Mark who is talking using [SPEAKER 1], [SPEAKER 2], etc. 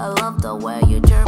[SPEAKER 1] I love the way you jerk